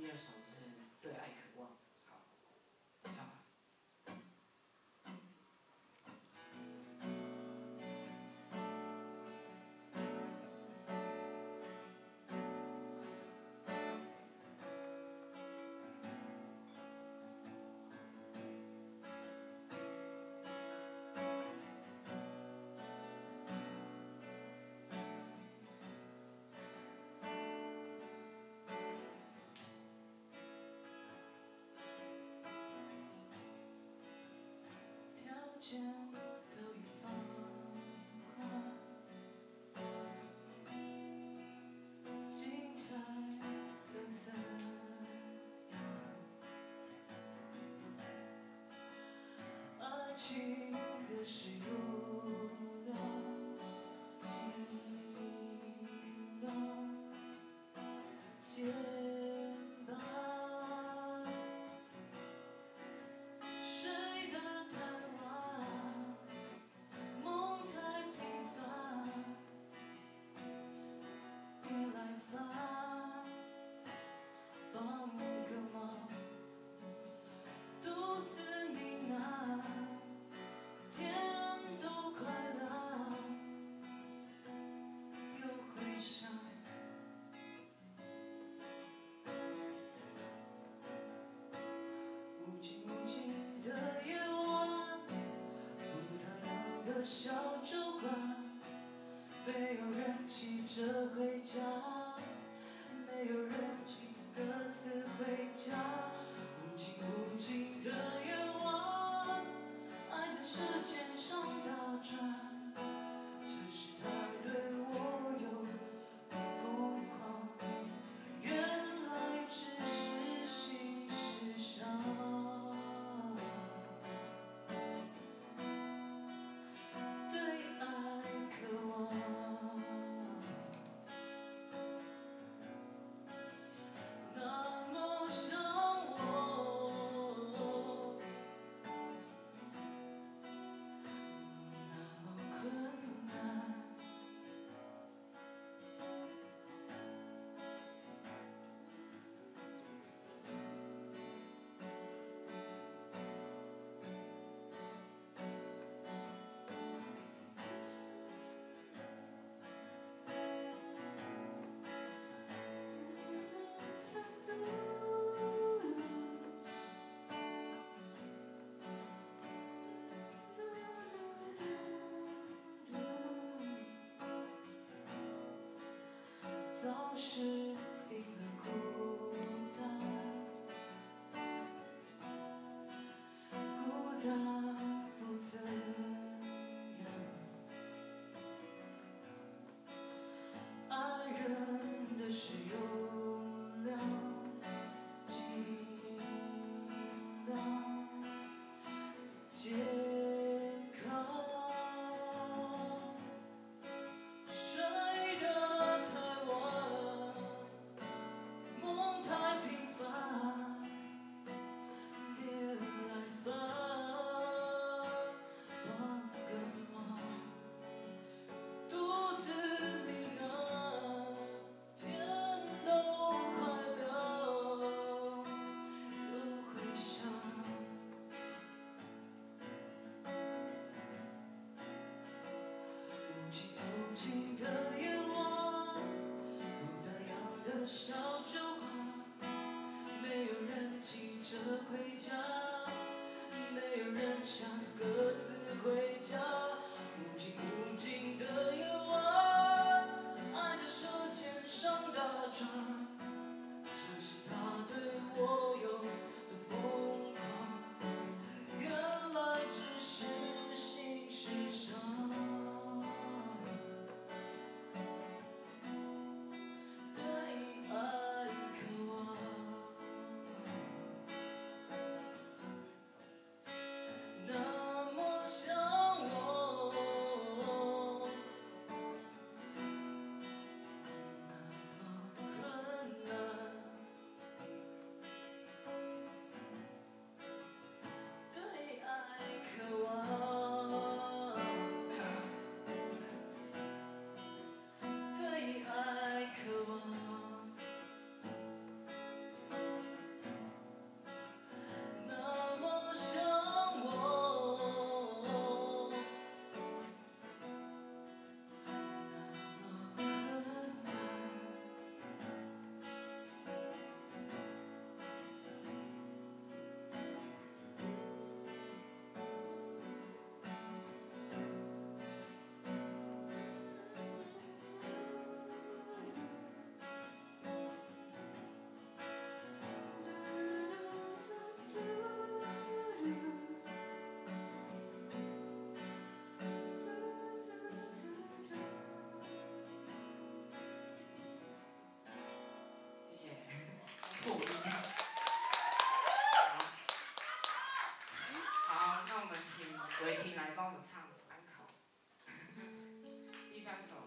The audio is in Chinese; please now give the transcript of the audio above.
Yes, question. show. should 小酒馆没有人急着回家。唱安口，第三首。